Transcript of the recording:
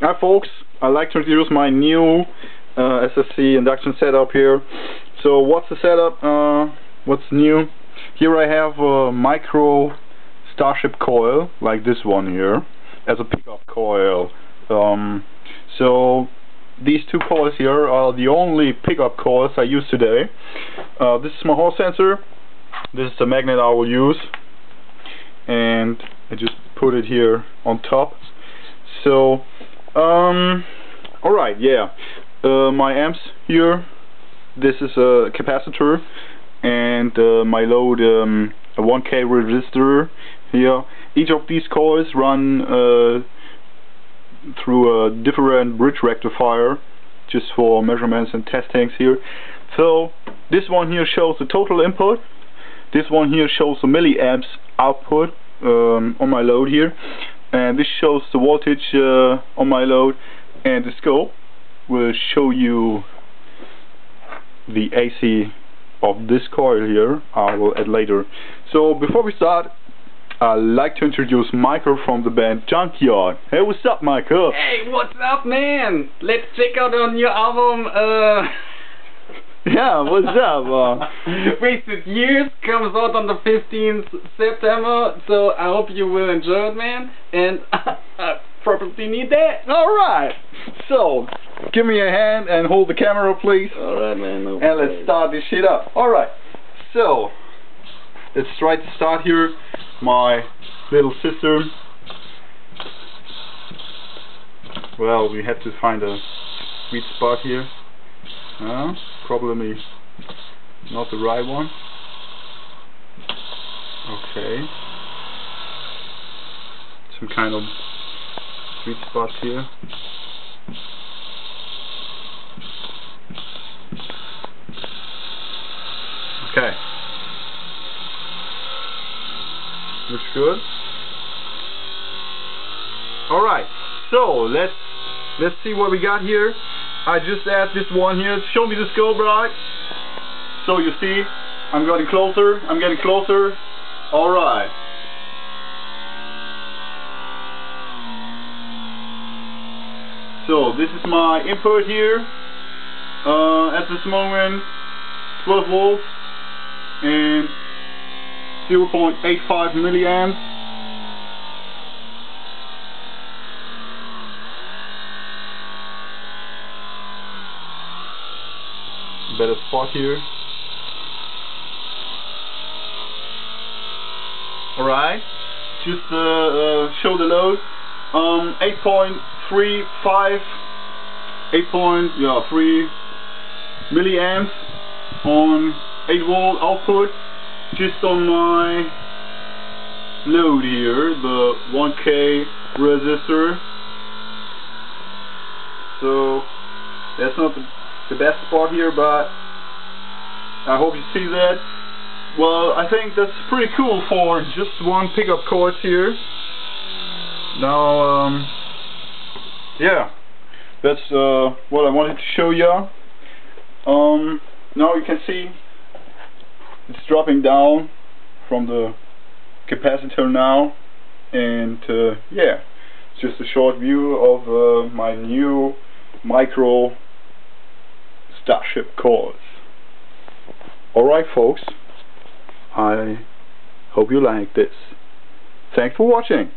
Hi folks, I'd like to introduce my new uh, SSC induction setup here. So what's the setup? Uh, what's new? Here I have a micro Starship coil, like this one here, as a pickup coil. Um, so these two coils here are the only pickup coils I use today. Uh, this is my Hall sensor. This is the magnet I will use. And I just put it here on top. So, um, alright, yeah. Uh, my amps here, this is a capacitor, and uh, my load, um, a 1K resistor here. Each of these coils run uh, through a different bridge rectifier, just for measurements and testings here. So, this one here shows the total input, this one here shows the milliamps output um, on my load here and this shows the voltage uh, on my load and the scope will show you the AC of this coil here. I will add later. So before we start I'd like to introduce Michael from the band Junkyard. Hey what's up Michael? Hey what's up man? Let's check out on your album uh yeah, what's up? Uh, Wasted Years comes out on the 15th September, so I hope you will enjoy it, man. And I probably need that. Alright, so give me a hand and hold the camera, please. Alright, man. No and let's start this shit up. Alright, so let's try to start here. My little sister. Well, we have to find a sweet spot here. Uh, probably not the right one. Okay. Some kind of sweet spots here. Okay. Looks good. Alright, so let's let's see what we got here. I just asked this one here, show me the scope right. So you see, I'm getting closer, I'm getting closer. Alright. So this is my input here. Uh, at this moment, 12 volts and 0.85 milliamps. Better spot here. Alright, just uh, uh, show the load. Um, 8.35, 8. yeah, 3 milliamps on 8 volt output, just on my load here, the 1K resistor. So that's not the the best spot here, but I hope you see that. Well, I think that's pretty cool for just one pickup course here. Now, um, yeah, that's uh, what I wanted to show you. Um, now you can see it's dropping down from the capacitor now, and uh, yeah, it's just a short view of uh, my new micro Starship coils. Alright folks, I hope you like this. Thanks for watching.